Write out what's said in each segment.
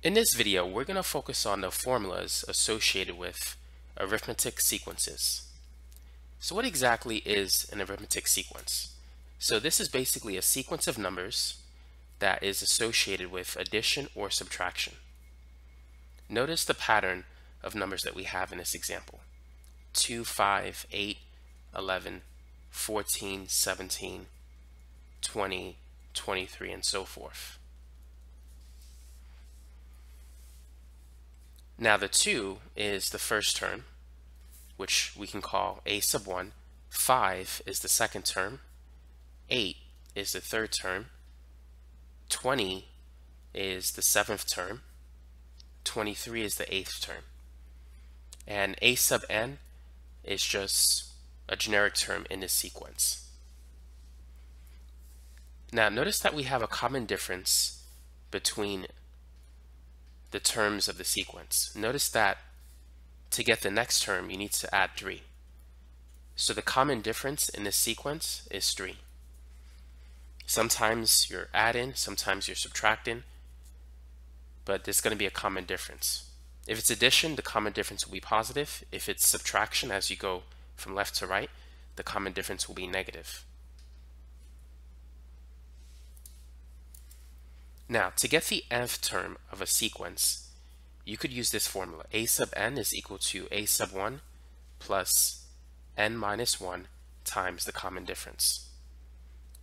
In this video, we're going to focus on the formulas associated with arithmetic sequences. So what exactly is an arithmetic sequence? So this is basically a sequence of numbers that is associated with addition or subtraction. Notice the pattern of numbers that we have in this example. 2, 5, 8, 11, 14, 17, 20, 23, and so forth. Now the 2 is the first term, which we can call a sub 1. 5 is the second term. 8 is the third term. 20 is the seventh term. 23 is the eighth term. And a sub n is just a generic term in this sequence. Now notice that we have a common difference between the terms of the sequence. Notice that to get the next term, you need to add 3. So the common difference in this sequence is 3. Sometimes you're adding, sometimes you're subtracting, but there's going to be a common difference. If it's addition, the common difference will be positive. If it's subtraction, as you go from left to right, the common difference will be negative. Now, to get the nth term of a sequence, you could use this formula. a sub n is equal to a sub 1 plus n minus 1 times the common difference.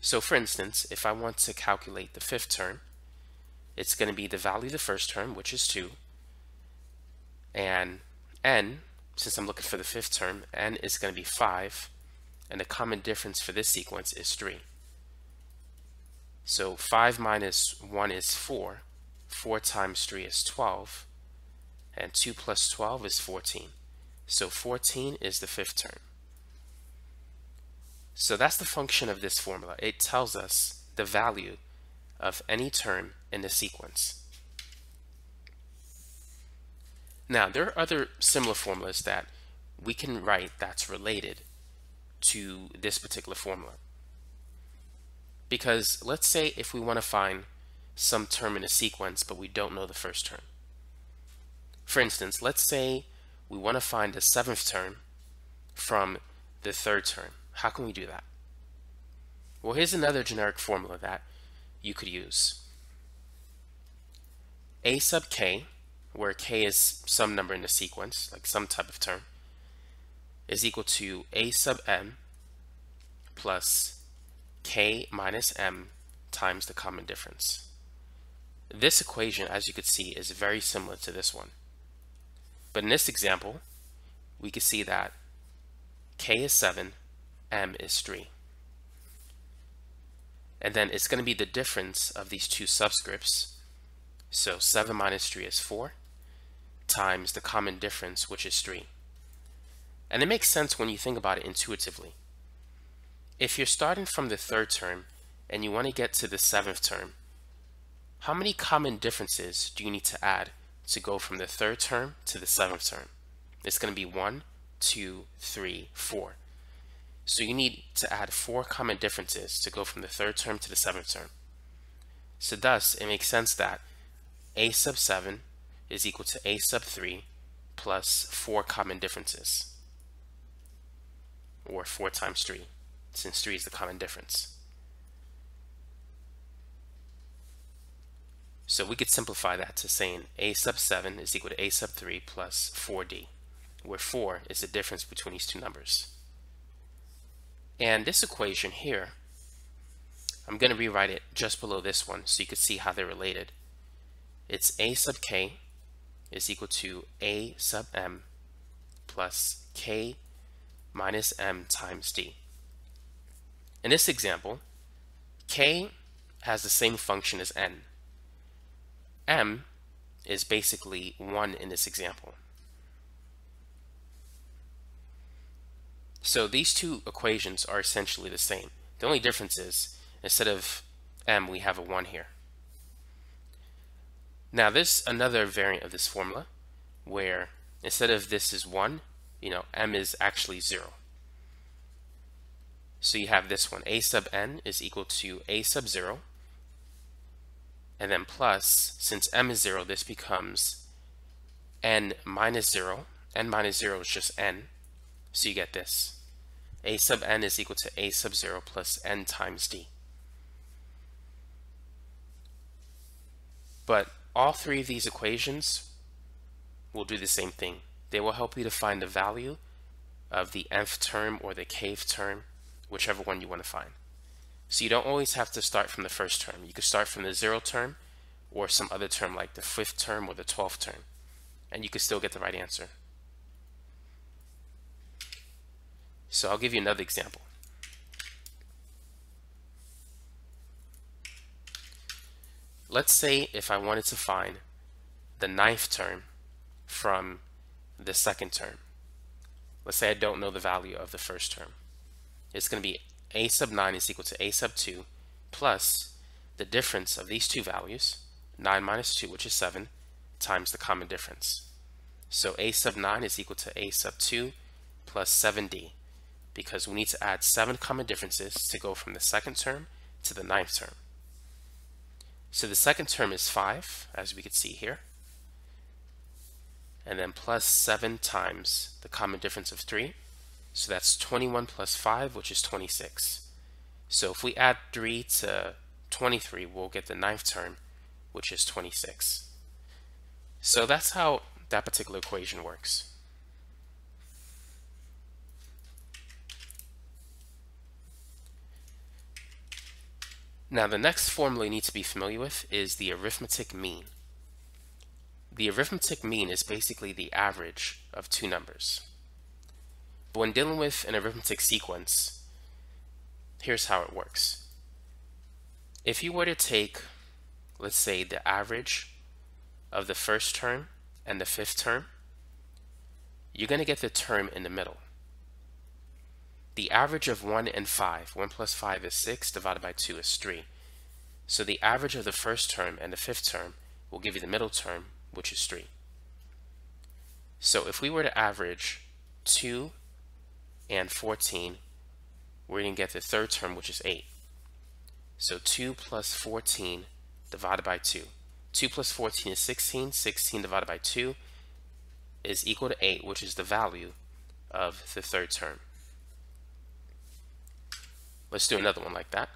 So for instance, if I want to calculate the fifth term, it's going to be the value of the first term, which is 2, and n, since I'm looking for the fifth term, n is going to be 5, and the common difference for this sequence is 3. So 5 minus 1 is 4. 4 times 3 is 12. And 2 plus 12 is 14. So 14 is the fifth term. So that's the function of this formula. It tells us the value of any term in the sequence. Now, there are other similar formulas that we can write that's related to this particular formula. Because let's say if we want to find some term in a sequence, but we don't know the first term. For instance, let's say we want to find the seventh term from the third term. How can we do that? Well, here's another generic formula that you could use. A sub k, where k is some number in the sequence, like some type of term, is equal to a sub m plus k minus m times the common difference. This equation, as you can see, is very similar to this one. But in this example, we can see that k is 7, m is 3. And then it's going to be the difference of these two subscripts. So 7 minus 3 is 4 times the common difference, which is 3. And it makes sense when you think about it intuitively. If you're starting from the third term and you want to get to the seventh term, how many common differences do you need to add to go from the third term to the seventh term? It's going to be one, two, three, four. So you need to add four common differences to go from the third term to the seventh term. So thus, it makes sense that a sub 7 is equal to a sub 3 plus 4 common differences, or 4 times 3 since 3 is the common difference. So we could simplify that to saying a sub 7 is equal to a sub 3 plus 4d, where 4 is the difference between these two numbers. And this equation here, I'm going to rewrite it just below this one so you can see how they're related. It's a sub k is equal to a sub m plus k minus m times d. In this example, k has the same function as n. m is basically 1 in this example. So these two equations are essentially the same. The only difference is instead of m, we have a 1 here. Now this another variant of this formula where instead of this is 1, you know, m is actually 0. So you have this one, a sub n is equal to a sub 0 and then plus, since m is 0, this becomes n minus 0. n minus 0 is just n, so you get this. a sub n is equal to a sub 0 plus n times d. But all three of these equations will do the same thing. They will help you to find the value of the nth term or the kth term, whichever one you want to find. So you don't always have to start from the first term. You could start from the zero term or some other term like the fifth term or the 12th term, and you could still get the right answer. So I'll give you another example. Let's say if I wanted to find the ninth term from the second term. Let's say I don't know the value of the first term. It's going to be a sub 9 is equal to a sub 2 plus the difference of these two values, 9 minus 2, which is 7, times the common difference. So a sub 9 is equal to a sub 2 plus 7d, because we need to add 7 common differences to go from the second term to the ninth term. So the second term is 5, as we can see here and then plus 7 times the common difference of 3. So that's 21 plus 5, which is 26. So if we add 3 to 23, we'll get the ninth term, which is 26. So that's how that particular equation works. Now the next formula you need to be familiar with is the arithmetic mean. The arithmetic mean is basically the average of two numbers. But when dealing with an arithmetic sequence, here's how it works. If you were to take, let's say, the average of the first term and the fifth term, you're going to get the term in the middle. The average of 1 and 5, 1 plus 5 is 6, divided by 2 is 3. So the average of the first term and the fifth term will give you the middle term, which is 3. So if we were to average 2 and 14, we're going to get the third term, which is 8. So 2 plus 14 divided by 2. 2 plus 14 is 16. 16 divided by 2 is equal to 8, which is the value of the third term. Let's do another one like that.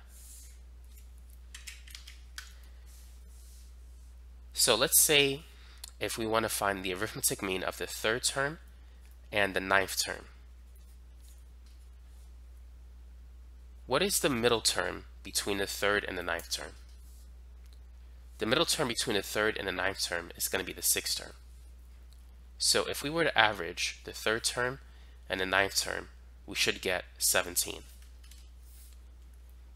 So let's say if we want to find the arithmetic mean of the third term and the ninth term. What is the middle term between the third and the ninth term? The middle term between the third and the ninth term is going to be the sixth term. So if we were to average the third term and the ninth term, we should get 17.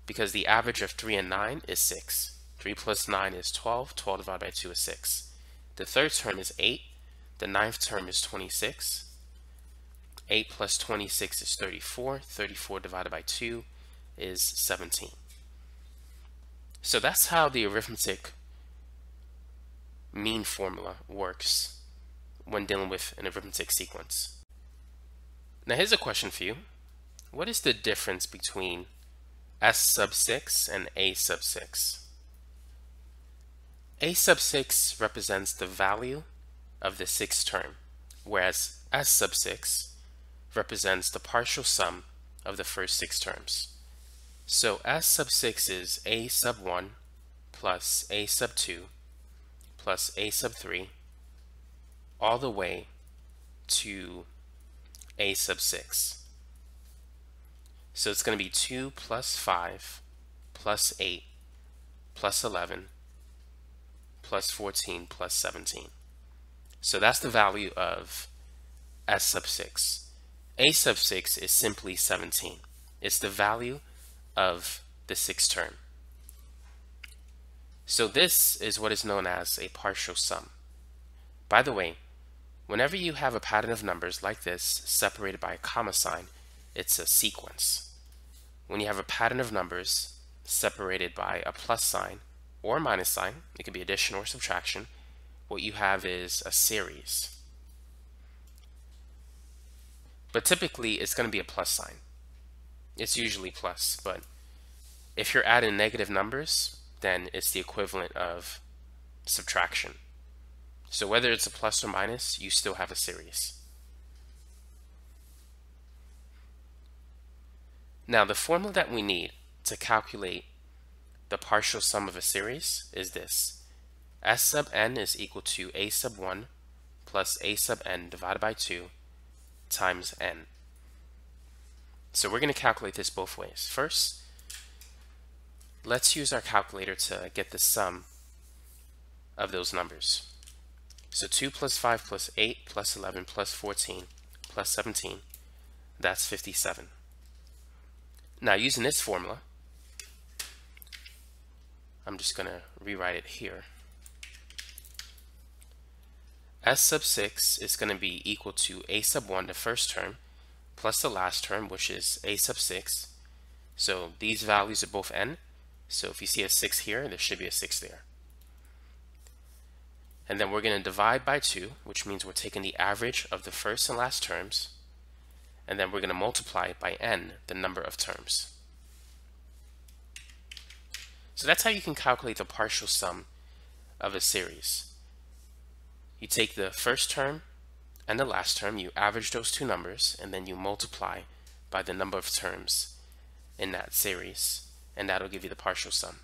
Because the average of 3 and 9 is 6. 3 plus 9 is 12. 12 divided by 2 is 6. The third term is 8. The ninth term is 26. 8 plus 26 is 34. 34 divided by 2 is 17. So that's how the arithmetic mean formula works when dealing with an arithmetic sequence. Now here's a question for you. What is the difference between S sub 6 and A sub 6? A sub 6 represents the value of the sixth term, whereas S sub 6 represents the partial sum of the first six terms. So S sub 6 is A sub 1 plus A sub 2 plus A sub 3 all the way to A sub 6. So it's going to be 2 plus 5 plus 8 plus 11 plus 14 plus 17. So that's the value of S sub 6. A sub 6 is simply 17. It's the value of the sixth term. So this is what is known as a partial sum. By the way, whenever you have a pattern of numbers like this separated by a comma sign, it's a sequence. When you have a pattern of numbers separated by a plus sign, or minus sign, it could be addition or subtraction, what you have is a series. But typically it's going to be a plus sign. It's usually plus, but if you're adding negative numbers, then it's the equivalent of subtraction. So whether it's a plus or minus, you still have a series. Now the formula that we need to calculate the partial sum of a series is this. S sub n is equal to a sub 1 plus a sub n divided by 2 times n. So we're going to calculate this both ways. First, let's use our calculator to get the sum of those numbers. So 2 plus 5 plus 8 plus 11 plus 14 plus 17, that's 57. Now using this formula, I'm just going to rewrite it here. S sub 6 is going to be equal to a sub 1, the first term, plus the last term, which is a sub 6. So these values are both n. So if you see a 6 here, there should be a 6 there. And then we're going to divide by 2, which means we're taking the average of the first and last terms, and then we're going to multiply by n, the number of terms. So that's how you can calculate the partial sum of a series. You take the first term and the last term, you average those two numbers, and then you multiply by the number of terms in that series, and that'll give you the partial sum.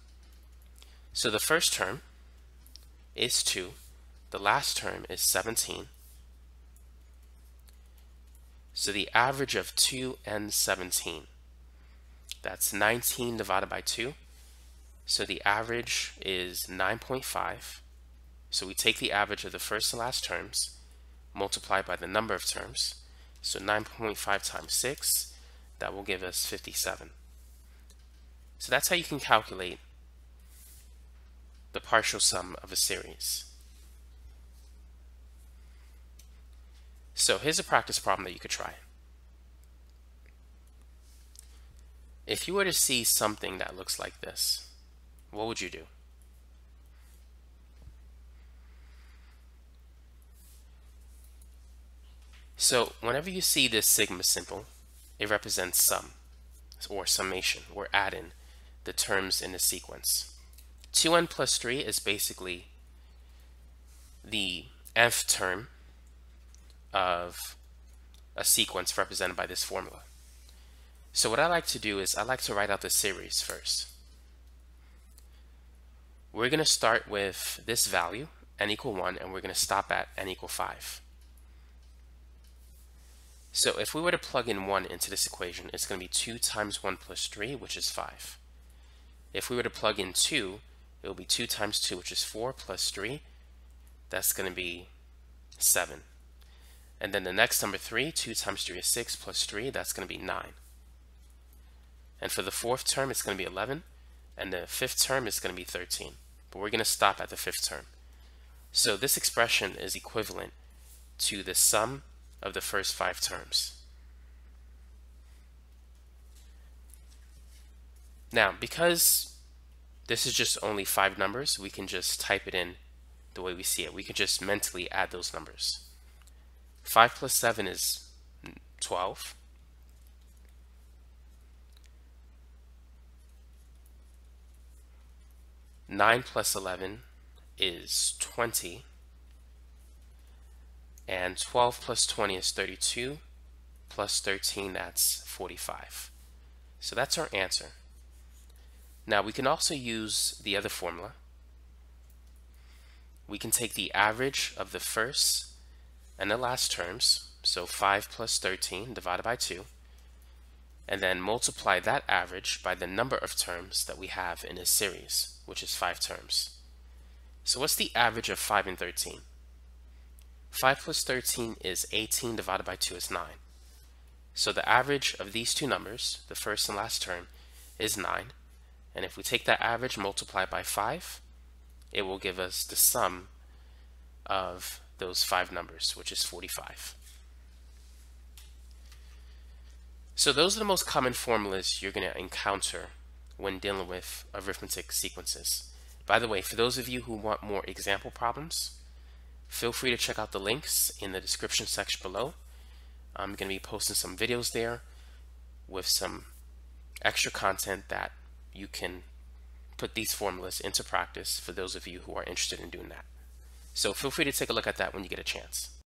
So the first term is 2, the last term is 17. So the average of 2 and 17, that's 19 divided by 2, so the average is 9.5. So we take the average of the first and last terms, multiply by the number of terms. So 9.5 times 6, that will give us 57. So that's how you can calculate the partial sum of a series. So here's a practice problem that you could try. If you were to see something that looks like this, what would you do? So whenever you see this sigma symbol, it represents sum or summation. We're adding the terms in the sequence. 2n plus 3 is basically the nth term of a sequence represented by this formula. So what I like to do is I like to write out the series first we're going to start with this value, n equal 1, and we're going to stop at n equal 5. So if we were to plug in 1 into this equation, it's going to be 2 times 1 plus 3, which is 5. If we were to plug in 2, it will be 2 times 2, which is 4, plus 3. That's going to be 7. And then the next number 3, 2 times 3 is 6, plus 3, that's going to be 9. And for the fourth term, it's going to be 11 and the fifth term is going to be 13. But we're going to stop at the fifth term. So this expression is equivalent to the sum of the first five terms. Now, because this is just only five numbers, we can just type it in the way we see it. We can just mentally add those numbers. 5 plus 7 is 12. 9 plus 11 is 20. And 12 plus 20 is 32. Plus 13, that's 45. So that's our answer. Now we can also use the other formula. We can take the average of the first and the last terms, so 5 plus 13 divided by 2, and then multiply that average by the number of terms that we have in this series which is 5 terms. So what's the average of 5 and 13? 5 plus 13 is 18 divided by 2 is 9. So the average of these two numbers, the first and last term, is 9. And if we take that average, multiply by 5, it will give us the sum of those five numbers, which is 45. So those are the most common formulas you're going to encounter when dealing with arithmetic sequences. By the way, for those of you who want more example problems, feel free to check out the links in the description section below. I'm going to be posting some videos there with some extra content that you can put these formulas into practice for those of you who are interested in doing that. So feel free to take a look at that when you get a chance.